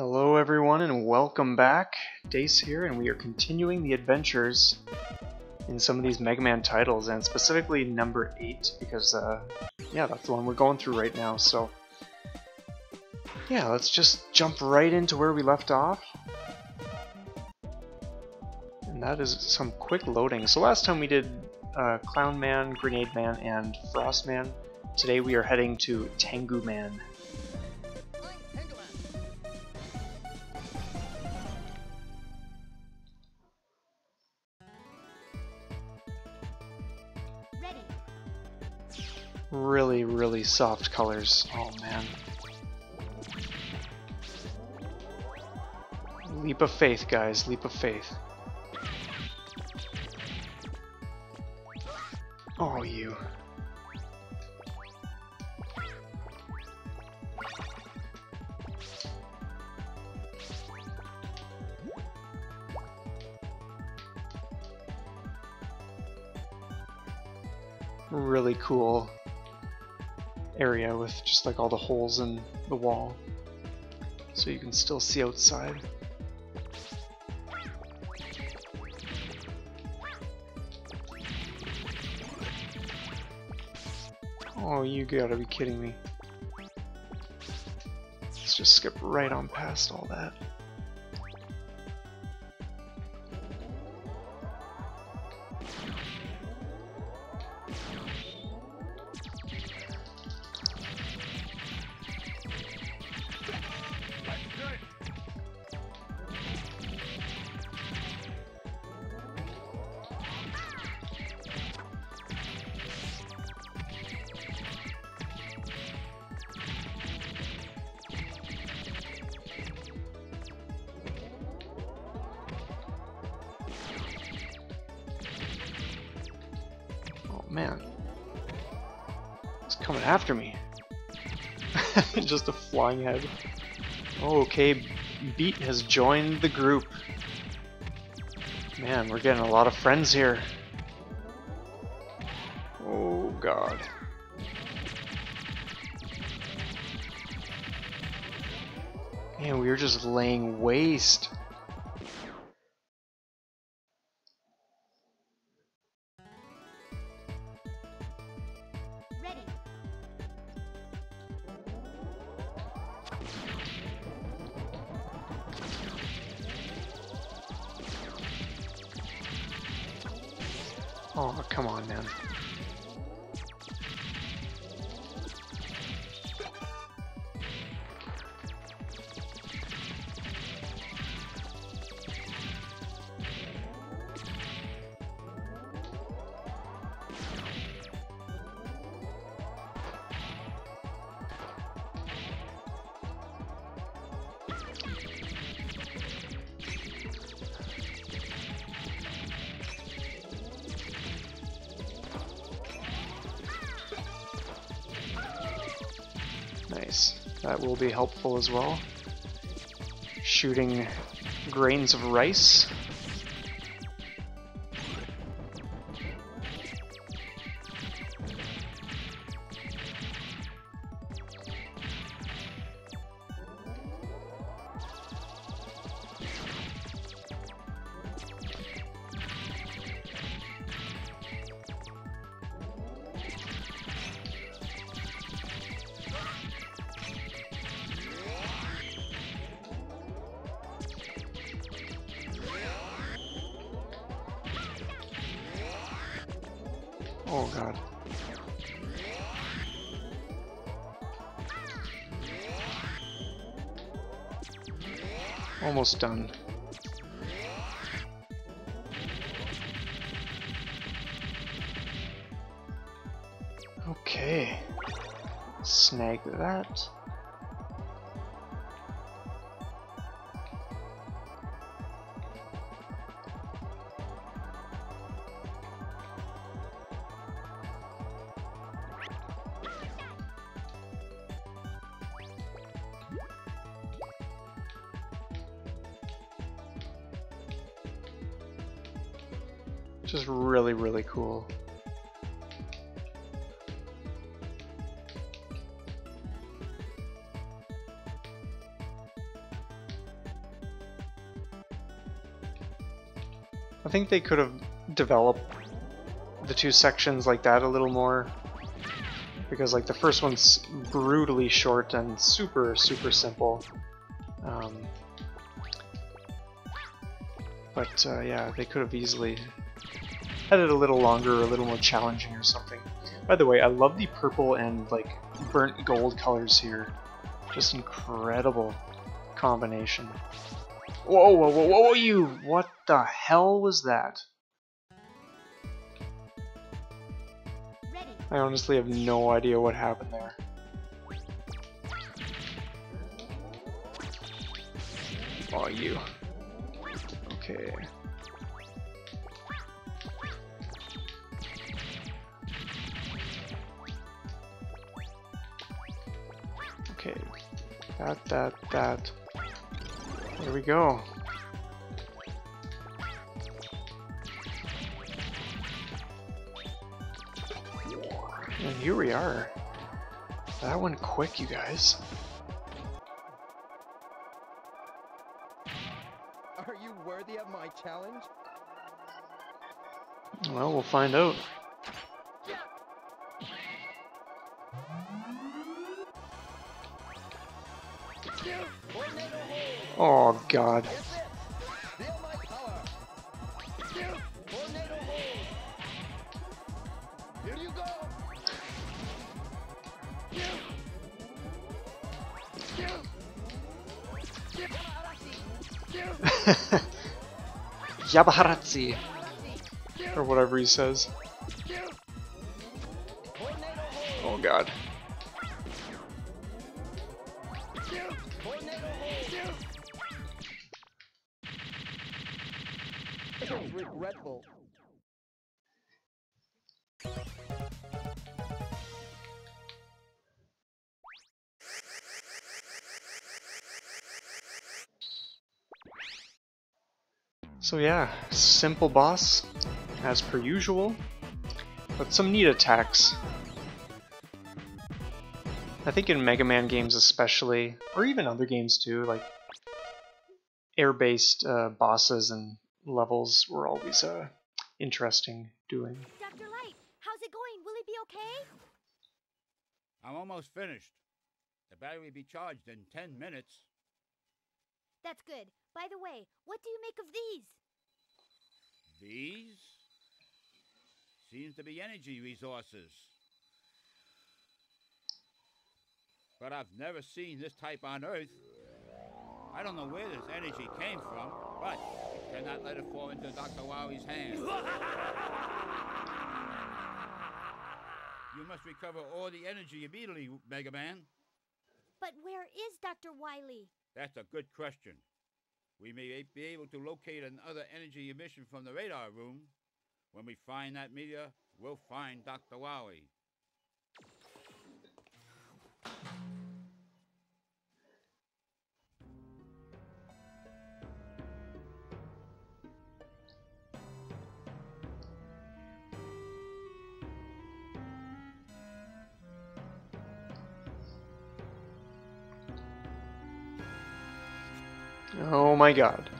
Hello everyone and welcome back. Dace here and we are continuing the adventures in some of these Mega Man titles and specifically number 8 because uh, yeah that's the one we're going through right now so yeah let's just jump right into where we left off and that is some quick loading. So last time we did uh, Clown Man, Grenade Man, and Frost Man. Today we are heading to Tengu Man. Really, soft colors. Oh man. Leap of faith, guys. Leap of faith. Oh, you. Really cool area with just like all the holes in the wall so you can still see outside. Oh, you gotta be kidding me. Let's just skip right on past all that. Man. It's coming after me. Just a flying head. Okay, Beat has joined the group. Man, we're getting a lot of friends here. Oh god. Man, we were just laying waste. That will be helpful as well. Shooting grains of rice. Almost done. Okay. Snag that. Which is really, really cool. I think they could have developed the two sections like that a little more because like the first one's brutally short and super super simple um, but uh, yeah they could have easily had it a little longer or a little more challenging or something. By the way, I love the purple and like burnt gold colors here. Just incredible combination. Whoa, whoa, whoa, whoa, you! What the hell was that? I honestly have no idea what happened there. Oh, you. Okay. That, that, that. There we go. And here we are. That went quick, you guys. Are you worthy of my challenge? Well, we'll find out. Oh god. Yabaharatsi! Or whatever he says. Oh god. So yeah, simple boss, as per usual, but some neat attacks. I think in Mega Man games especially, or even other games too, like air-based uh, bosses and levels were always uh, interesting doing. Dr. Light, how's it going? Will it be okay? I'm almost finished. The battery will be charged in 10 minutes. That's good. By the way, what do you make of these? These? Seems to be energy resources. But I've never seen this type on Earth. I don't know where this energy came from, but cannot let it fall into Dr. Wily's hands. you must recover all the energy immediately, Mega Man. But where is Dr. Wily? That's a good question. We may be able to locate another energy emission from the radar room. When we find that meteor, we'll find Dr. Wily. My god.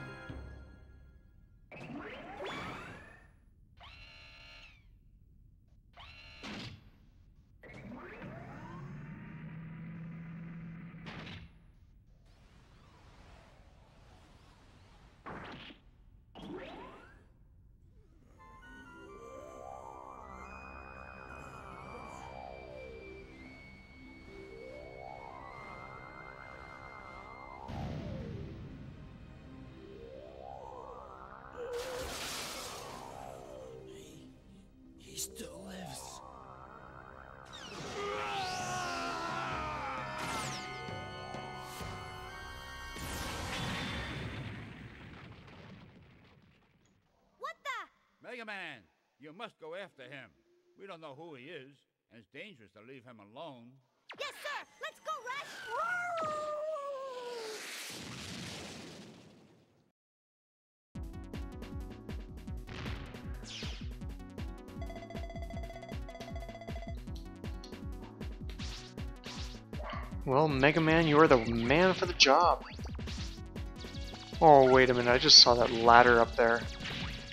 The? Mega Man, you must go after him. We don't know who he is, and it's dangerous to leave him alone. Yes, sir! Let's go, Rush! Well, Mega Man, you are the man for the job. Oh, wait a minute, I just saw that ladder up there.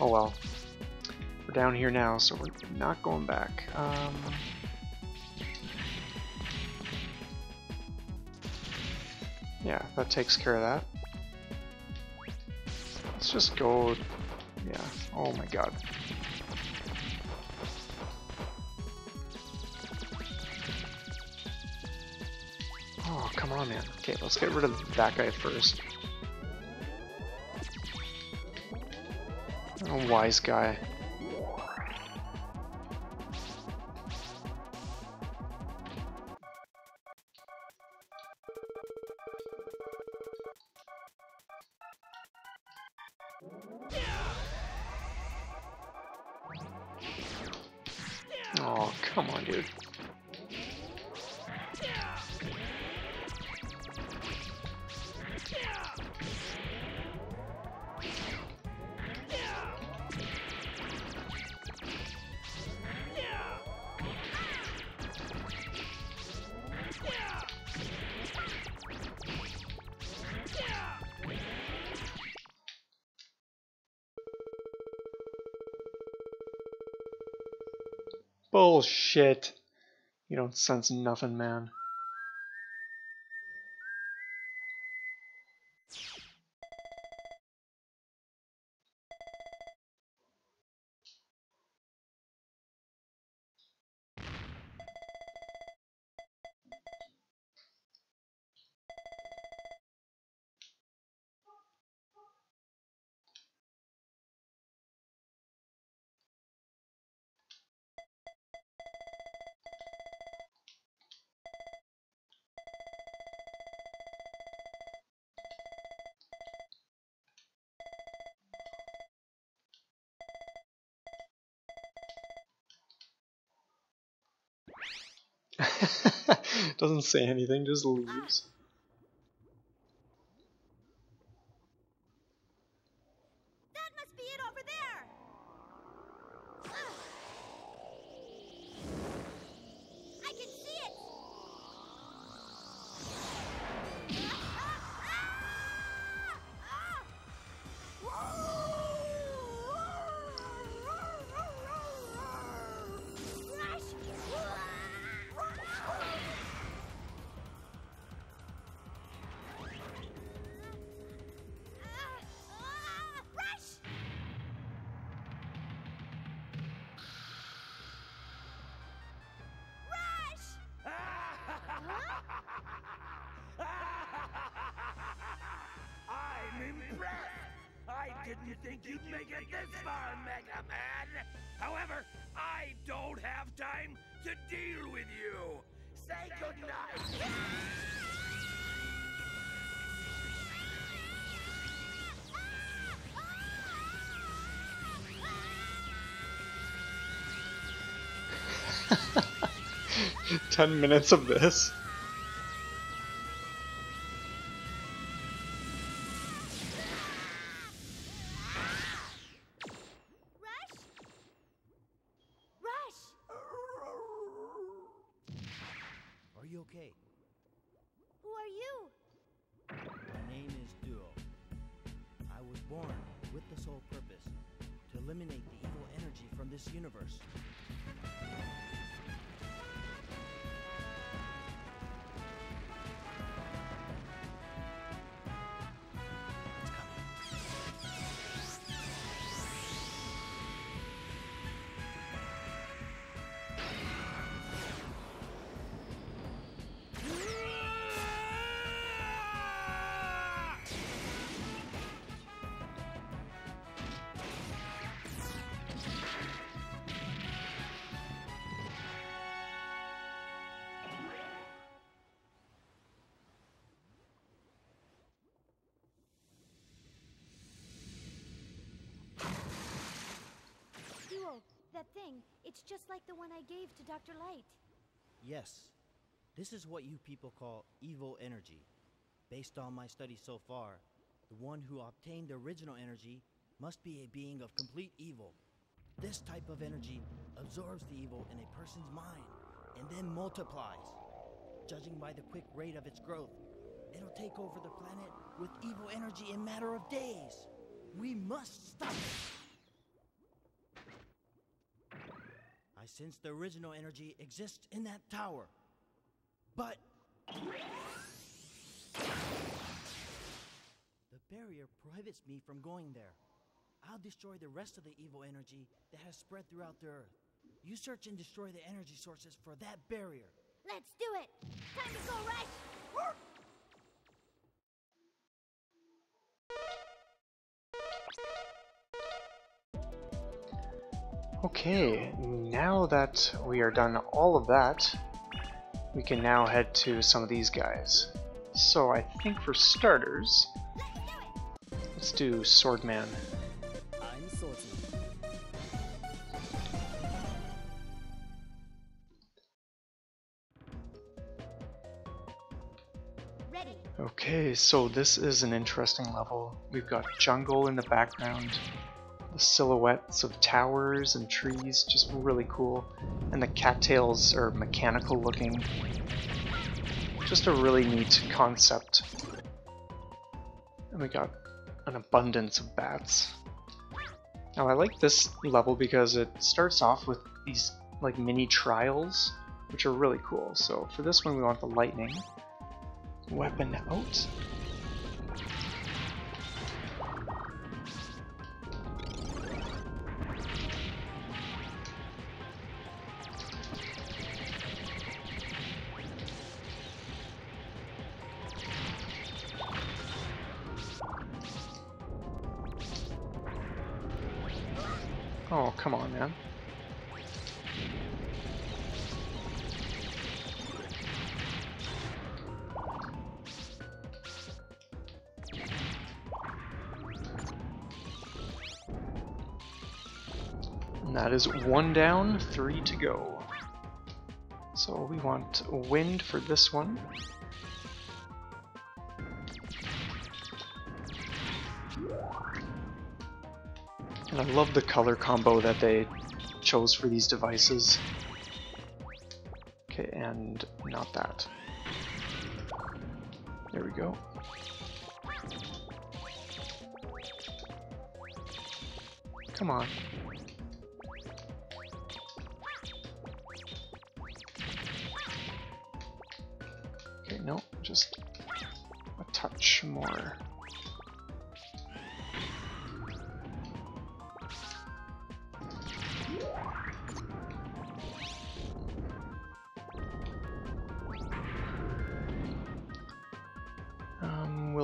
Oh well. We're down here now, so we're not going back. Um, yeah, that takes care of that. Let's just go... Yeah. Oh my god. Oh, come on, man. Okay, let's get rid of that guy first. Oh, wise guy. Bullshit. You don't sense nothing, man. Doesn't say anything, just leaves. Didn't you think you'd make it this far, Mega Man! However, I don't have time to deal with you! Say goodnight! Ten minutes of this. To Dr. Light. Yes, this is what you people call evil energy. Based on my studies so far, the one who obtained the original energy must be a being of complete evil. This type of energy absorbs the evil in a person's mind and then multiplies. Judging by the quick rate of its growth, it'll take over the planet with evil energy in matter of days. We must stop it. Since the original energy exists in that tower. But. The barrier prohibits me from going there. I'll destroy the rest of the evil energy that has spread throughout the earth. You search and destroy the energy sources for that barrier. Let's do it! Time to go, Rush! Okay, now that we are done all of that, we can now head to some of these guys. So I think for starters, let's do Swordman. I'm Swordsman. Ready. Okay, so this is an interesting level. We've got jungle in the background, the silhouettes of towers and trees, just really cool. And the cattails are mechanical looking. Just a really neat concept. And we got an abundance of bats. Now I like this level because it starts off with these like mini trials, which are really cool. So for this one we want the lightning. Weapon out. One down, three to go. So we want wind for this one. And I love the color combo that they chose for these devices. Okay, and not that. There we go. Come on.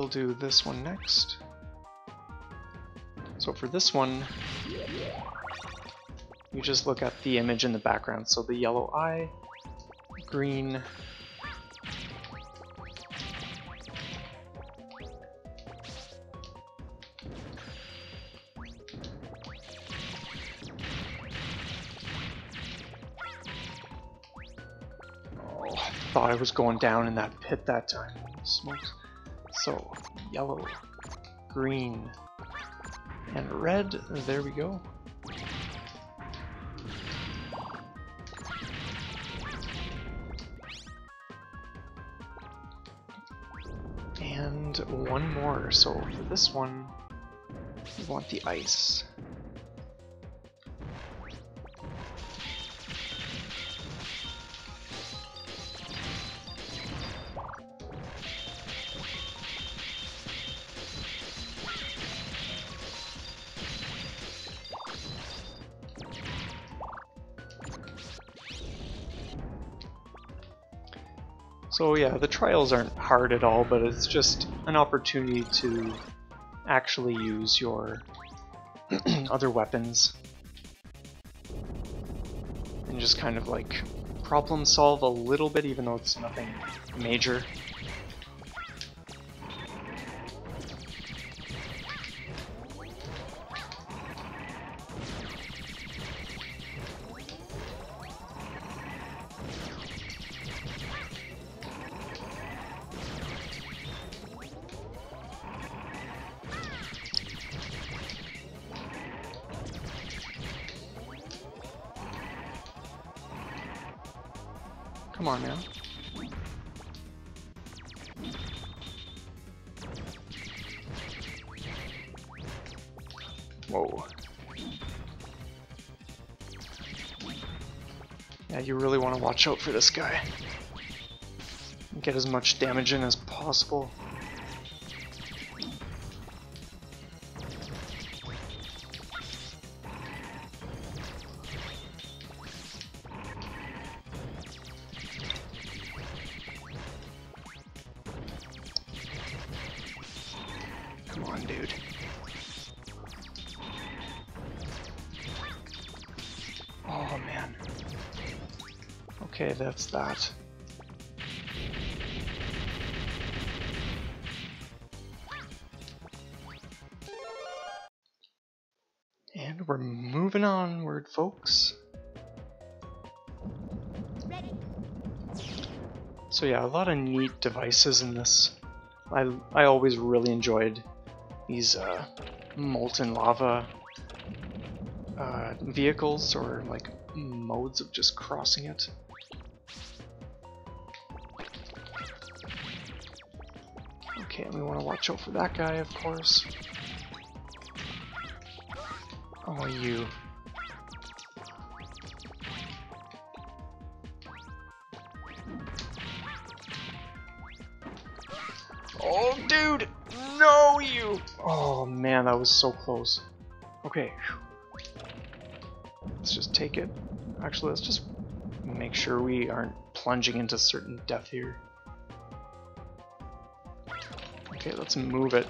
We'll do this one next. So for this one, you just look at the image in the background. So the yellow eye, green, Oh, thought I was going down in that pit that time. Smokes. So, yellow, green, and red. There we go. And one more. So for this one, we want the ice. The trials aren't hard at all, but it's just an opportunity to actually use your other weapons and just kind of like problem solve a little bit, even though it's nothing major. Come on now. Whoa. Yeah, you really want to watch out for this guy. Get as much damage in as possible. That's that. And we're moving onward, folks. Ready? So yeah, a lot of neat devices in this. I, I always really enjoyed these uh, molten lava uh, vehicles or like modes of just crossing it. Okay, we want to watch out for that guy, of course. Oh, you. Oh, dude! No, you! Oh, man, that was so close. Okay. Let's just take it. Actually, let's just make sure we aren't plunging into certain death here. Okay, let's move it.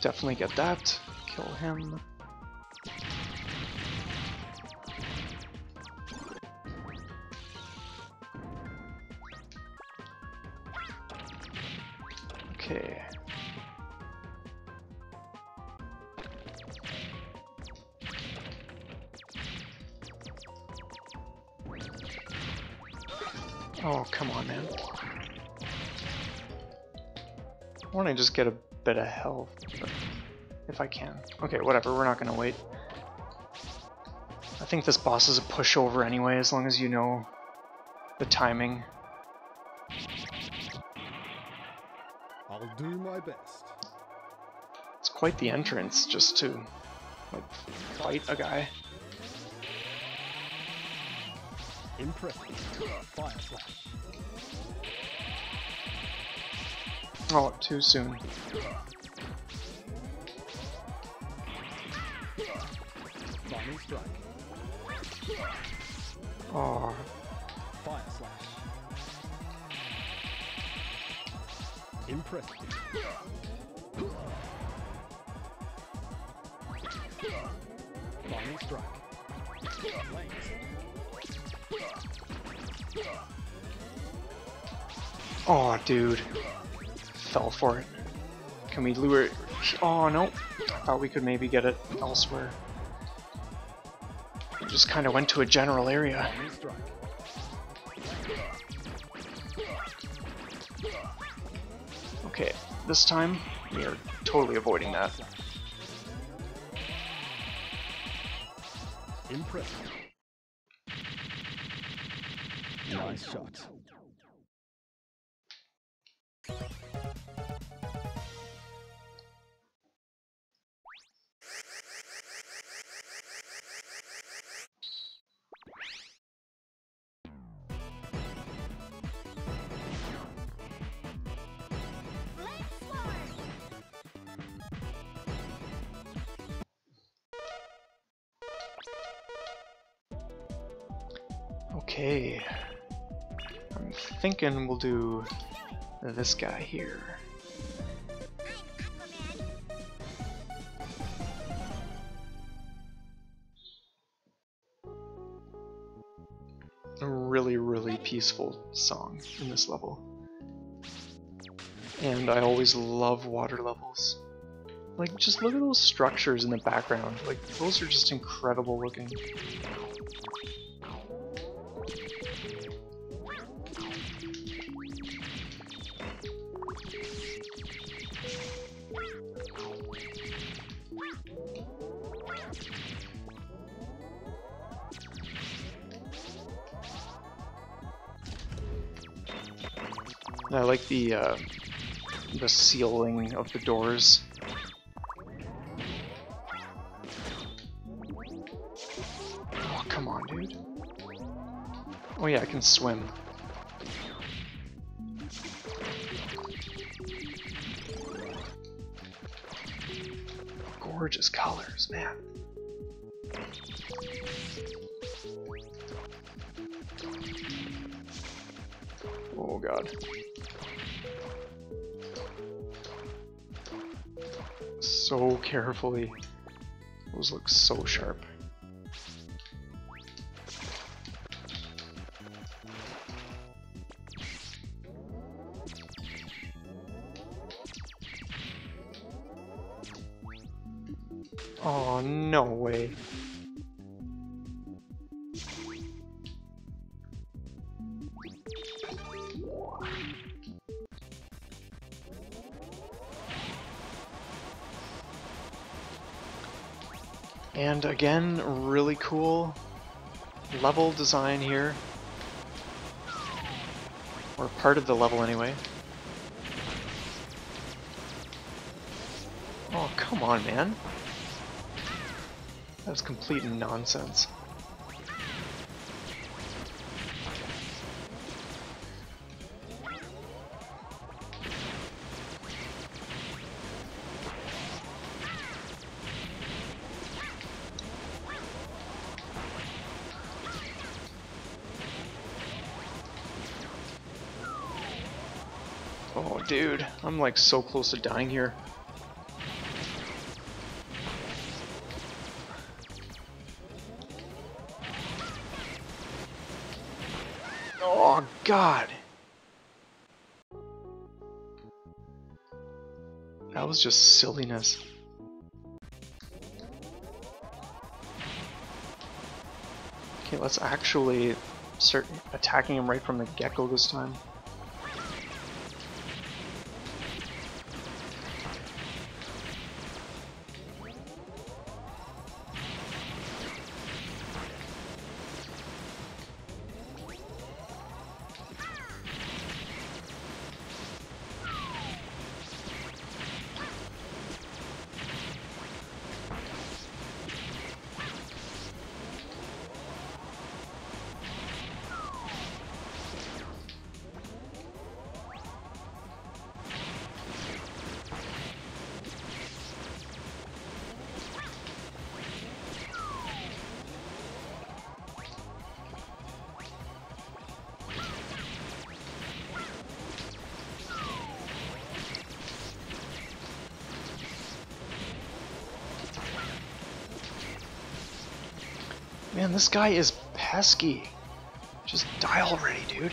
Definitely get that. Kill him. Bit of health, if I can. Okay, whatever, we're not going to wait. I think this boss is a pushover anyway, as long as you know the timing. I'll do my best. It's quite the entrance just to like fight a guy. Impressive. Fire slash. Oh, too soon. Oh, Fire slash. Impressive. Final strike. Length. oh, dude. Fell for it. Can we lure it? Oh, no. Thought we could maybe get it elsewhere. We just kind of went to a general area. Okay, this time we are totally avoiding that. Impressive. Nice shot. We'll do this guy here. A really, really peaceful song in this level. And I always love water levels. Like, just look at those structures in the background. Like, those are just incredible looking. I like the uh, the sealing of the doors. Oh, come on, dude. Oh yeah, I can swim. Gorgeous colors, man. Oh god. Carefully. Those look so sharp. And again, really cool level design here. Or part of the level anyway. Oh, come on, man. That was complete nonsense. I'm like so close to dying here. Oh, God. That was just silliness. Okay, let's actually start attacking him right from the get-go this time. Man, this guy is pesky. Just die already, dude.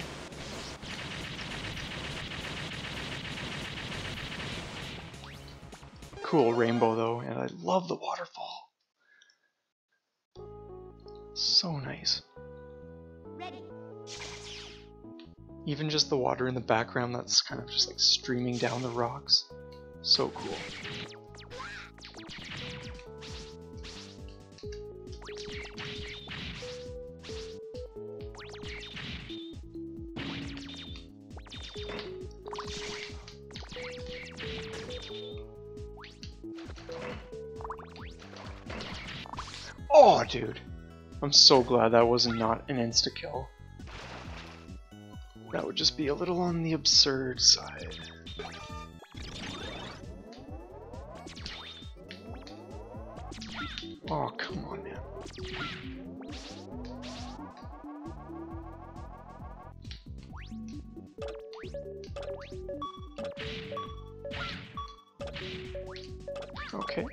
Cool rainbow though, and I love the waterfall. So nice. Ready. Even just the water in the background that's kind of just like streaming down the rocks. So cool. Oh, dude. I'm so glad that was not an insta-kill. That would just be a little on the absurd side. Oh, come on, man. Okay.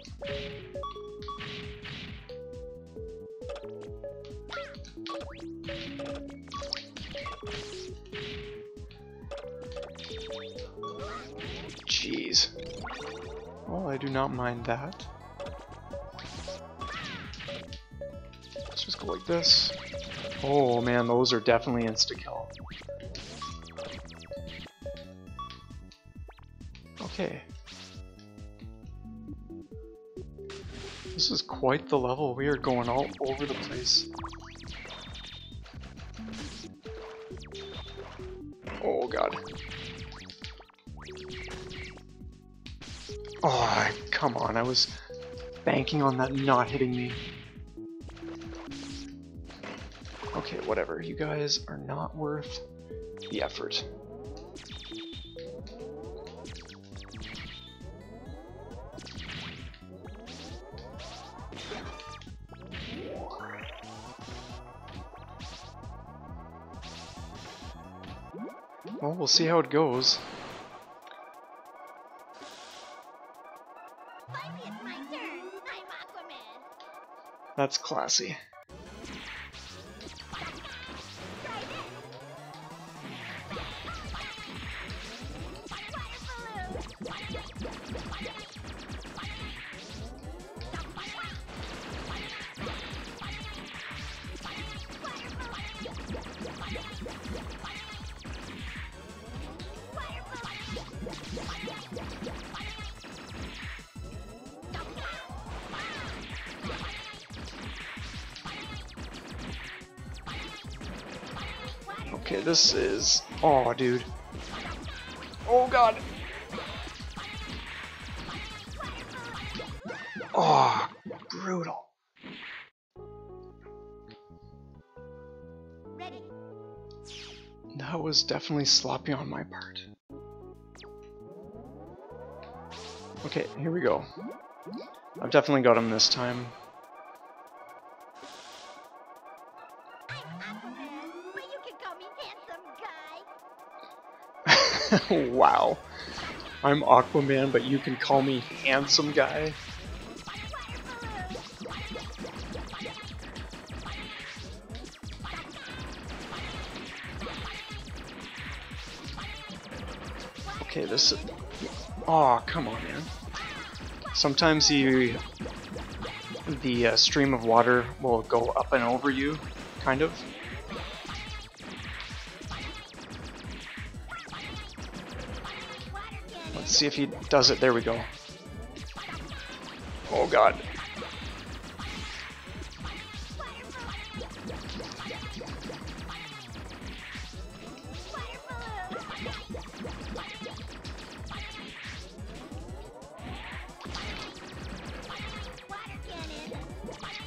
Not mind that. Let's just go like this. Oh man, those are definitely insta-kill. Okay. This is quite the level. We are going all over the place. Come on, I was banking on that not hitting me. Okay, whatever. You guys are not worth the effort. Well, we'll see how it goes. That's classy. This is... Oh, dude. Oh, God. Oh, brutal. Ready. That was definitely sloppy on my part. Okay, here we go. I've definitely got him this time. wow. I'm Aquaman, but you can call me handsome guy. Okay, this is... Oh, come on, man. Sometimes you... The uh, stream of water will go up and over you, kind of. See if he does it. There we go. Oh god.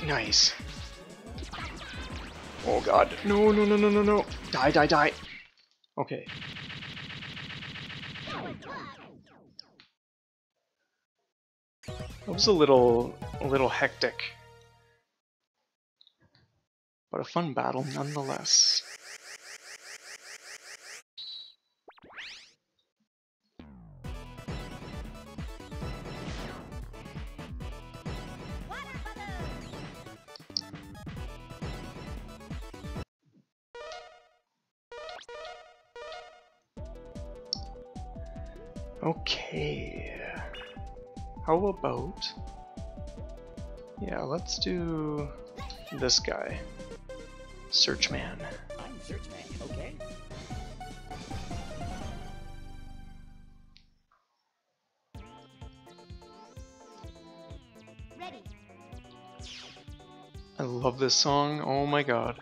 Nice. Oh god. No, no, no, no, no, no. Die, die, die. Okay. That was a little, a little hectic. But a fun battle nonetheless. How about... Yeah, let's do this guy. Searchman. I'm Searchman, okay? Ready. I love this song. Oh my god.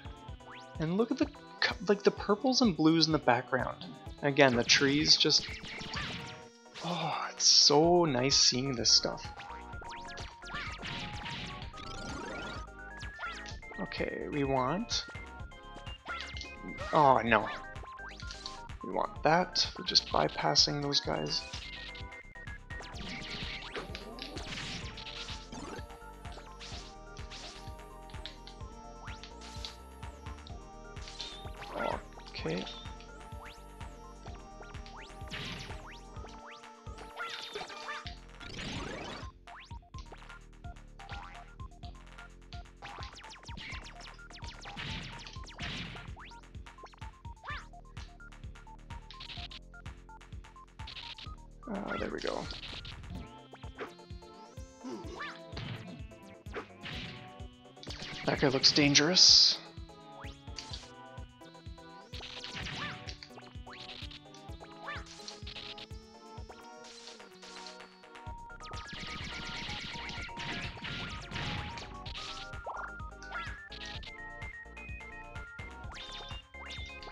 And look at the like the purples and blues in the background. Again, the trees just Oh, it's so nice seeing this stuff. Okay, we want Oh, no. We want that. We're just bypassing those guys. Okay. We go. That guy looks dangerous.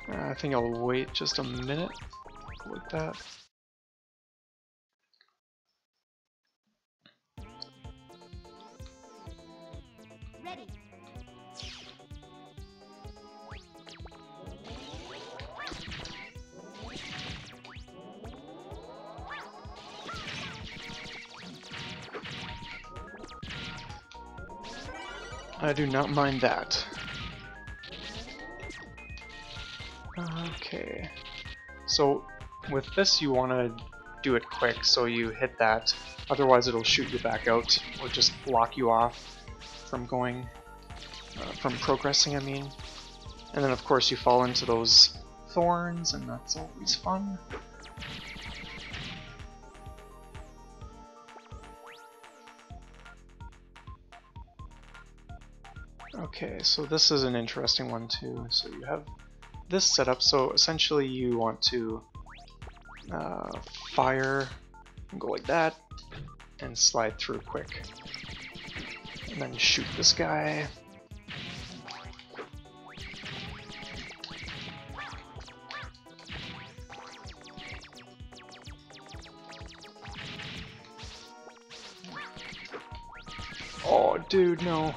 Uh, I think I'll wait just a minute with that. Do not mind that. Okay. So with this you want to do it quick so you hit that, otherwise it'll shoot you back out or just block you off from going, uh, from progressing I mean. And then of course you fall into those thorns and that's always fun. Okay, so this is an interesting one too. So you have this setup, so essentially you want to uh, fire and go like that and slide through quick. And then shoot this guy. Oh, dude, no.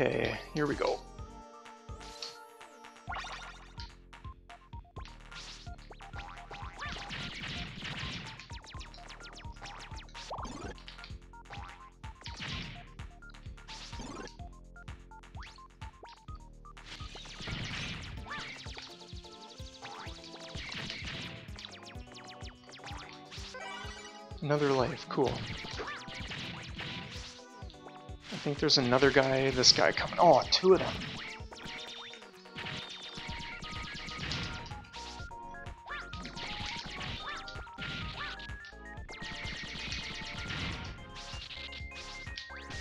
Okay, here we go. There's another guy, this guy coming. Oh, two of them.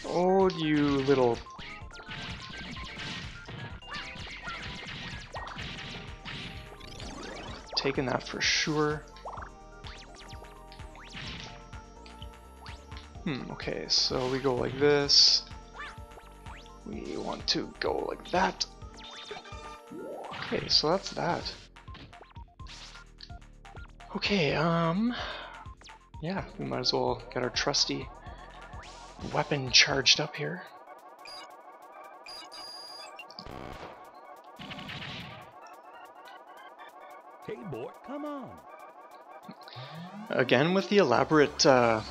Oh, you little... Taking that for sure. Hmm, okay, so we go like this. Want to go like that. Okay, so that's that. Okay, um... Yeah, we might as well get our trusty weapon charged up here. Hey, boy, come on. Again with the elaborate uh,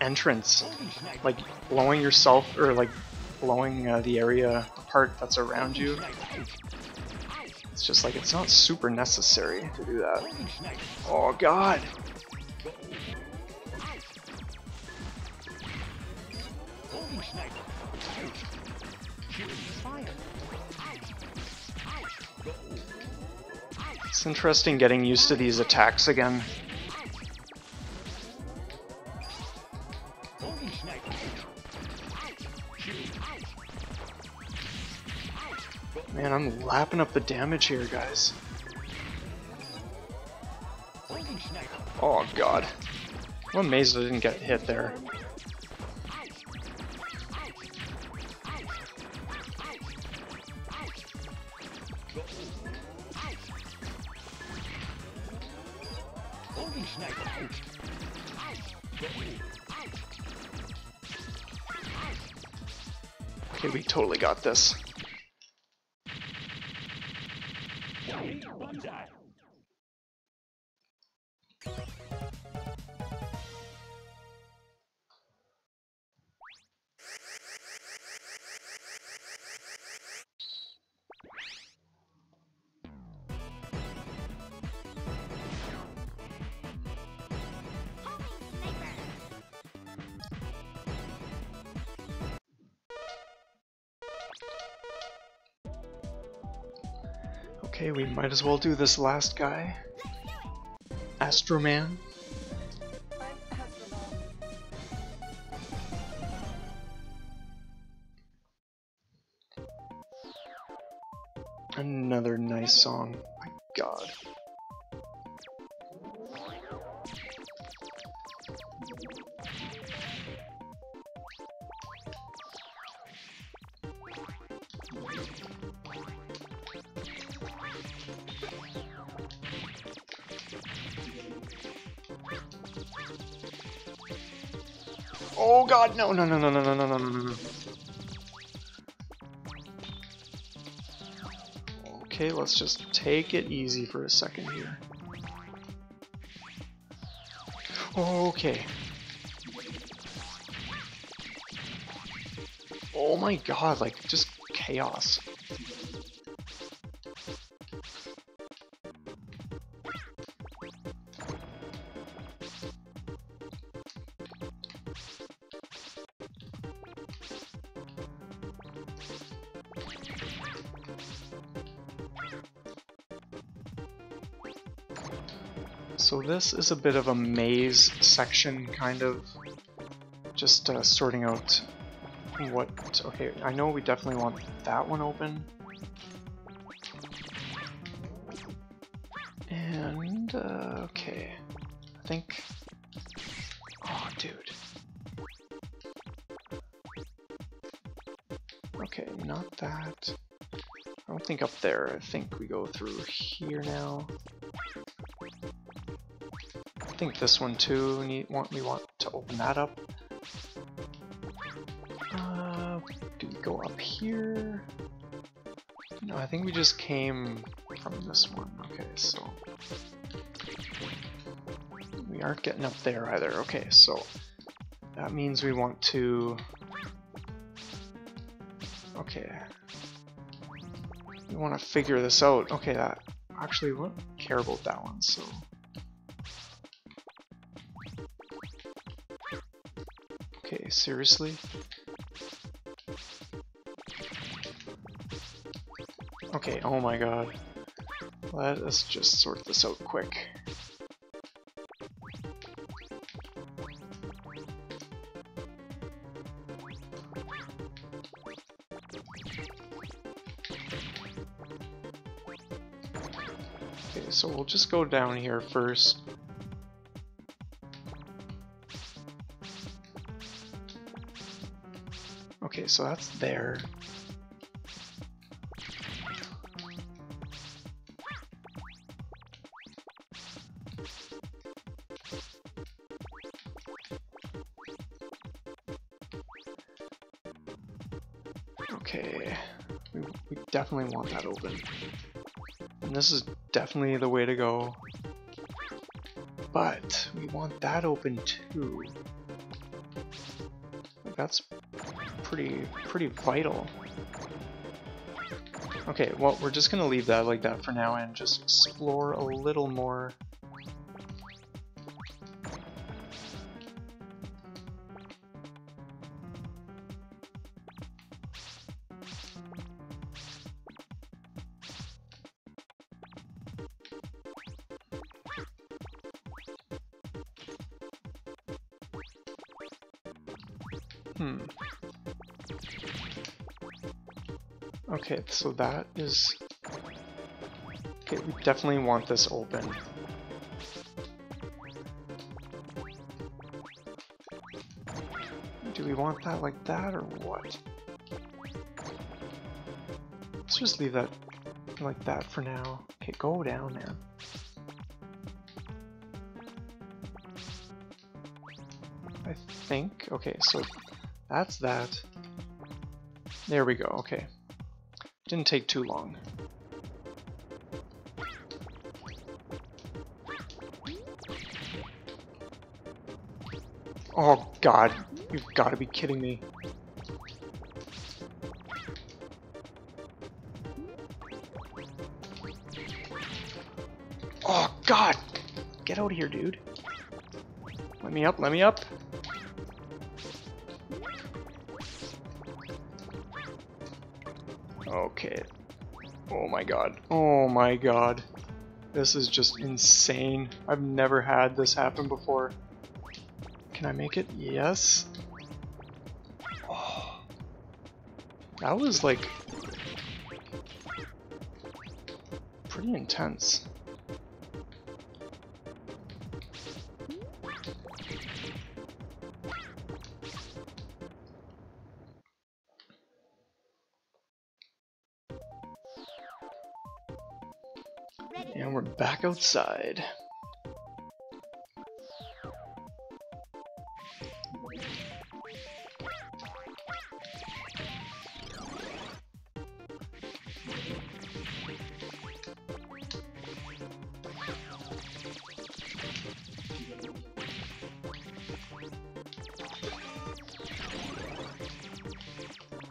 entrance, like blowing yourself, or like blowing uh, the area apart that's around you. It's just like, it's not super necessary to do that. Oh god! It's interesting getting used to these attacks again. I'm up the damage here, guys. Oh god. I'm amazed I didn't get hit there. Okay, we totally got this. We might as well do this last guy. Astroman. Another nice song. No, no, no, no, no, no, no, no, no, no. Okay, let's just take it easy for a second here. Okay. Oh my god, like, just chaos. So this is a bit of a maze section, kind of. Just uh, sorting out what... Okay, I know we definitely want that one open. And, uh, okay. I think... Oh, dude. Okay, not that. I don't think up there. I think we go through here now. I think this one too. We need want we want to open that up. Uh, do we go up here? No, I think we just came from this one. Okay, so we aren't getting up there either. Okay, so that means we want to. Okay, we want to figure this out. Okay, that actually we don't care about that one, so. Okay, seriously? Okay, oh my god. Let us just sort this out quick. Okay, so we'll just go down here first. So that's there. Okay, we, we definitely want that open. And this is definitely the way to go. But we want that open too. That's pretty pretty vital. Okay, well we're just gonna leave that like that for now and just explore a little more. Okay, so that is... Okay, we definitely want this open. Do we want that like that, or what? Let's just leave that like that for now. Okay, go down there. I think, okay, so that's that. There we go, okay. Didn't take too long. Oh god, you've got to be kidding me. Oh god! Get out of here, dude. Let me up, let me up. God. Oh my god. This is just insane. I've never had this happen before. Can I make it? Yes. Oh. That was like pretty intense. outside.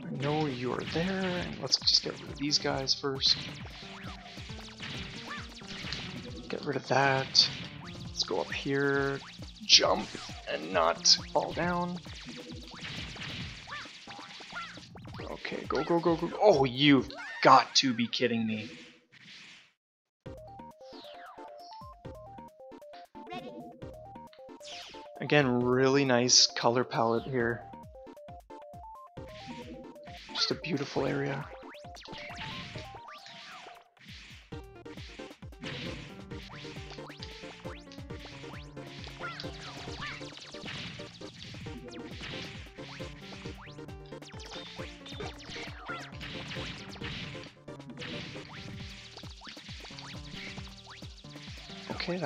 I know you are there. Let's just get rid of these guys first. Get rid of that. Let's go up here, jump, and not fall down. Okay, go, go, go, go. Oh, you've got to be kidding me. Again, really nice color palette here. Just a beautiful area.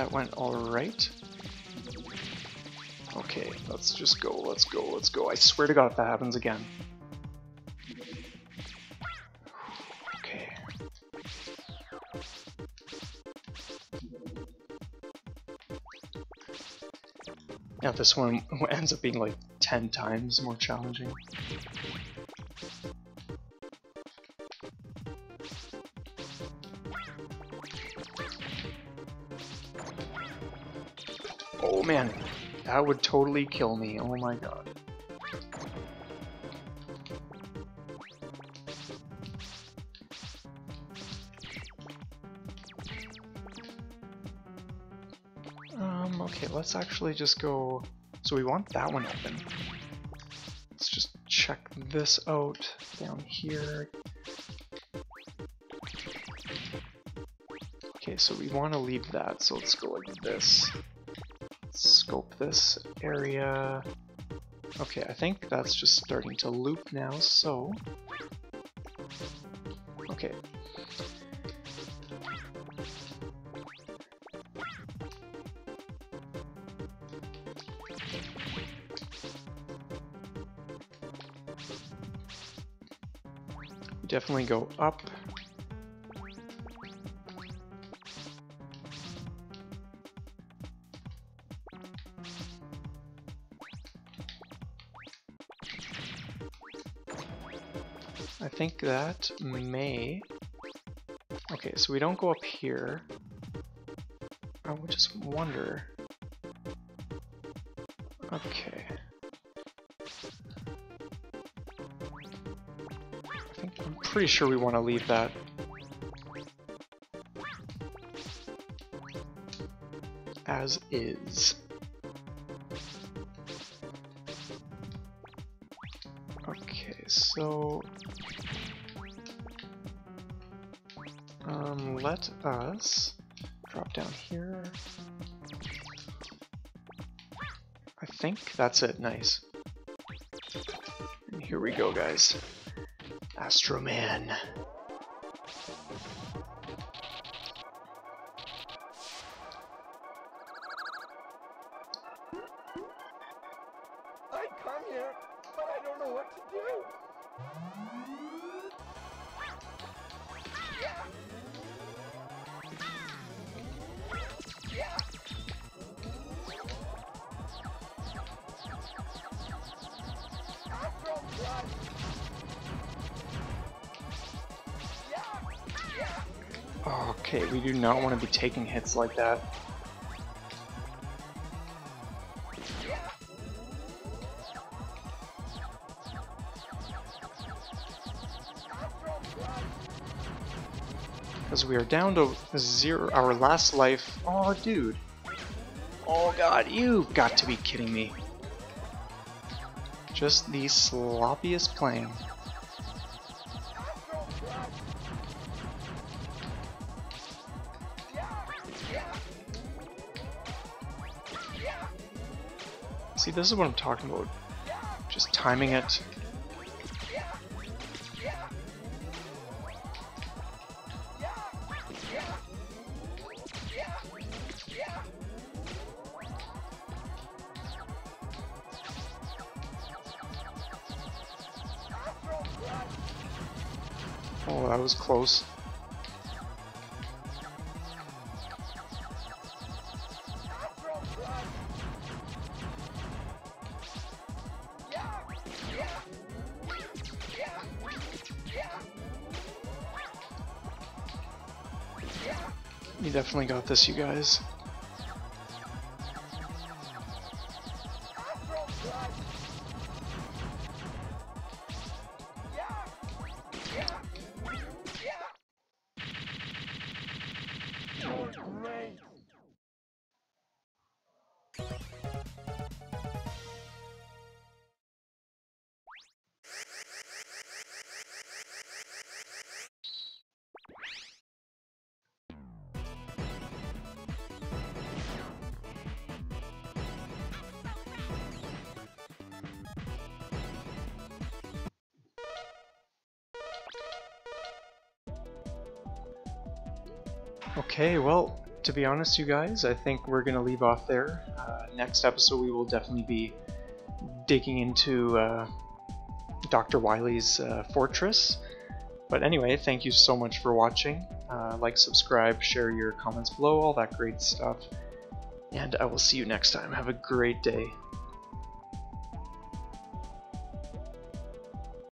That went alright. Okay, let's just go, let's go, let's go. I swear to god if that happens again. Okay. Yeah, this one ends up being like 10 times more challenging. Oh man, that would totally kill me. Oh my god. Um, okay, let's actually just go... So we want that one open. Let's just check this out down here. Okay, so we want to leave that, so let's go like this this area. Okay, I think that's just starting to loop now, so... Okay. Definitely go up. Think that may... Okay, so we don't go up here. I would just wonder... Okay. I think I'm pretty sure we want to leave that. As is. Okay, so um, let us drop down here. I think that's it. Nice. And here we go, guys. Astro taking hits like that. Because we are down to zero, our last life. Oh, dude. Oh god, you've got to be kidding me. Just the sloppiest playing. This is what I'm talking about. Just timing it. Oh, that was close. Definitely got this, you guys. Be honest, you guys, I think we're going to leave off there. Uh, next episode, we will definitely be digging into uh, Dr. Wily's uh, fortress. But anyway, thank you so much for watching. Uh, like, subscribe, share your comments below, all that great stuff. And I will see you next time. Have a great day.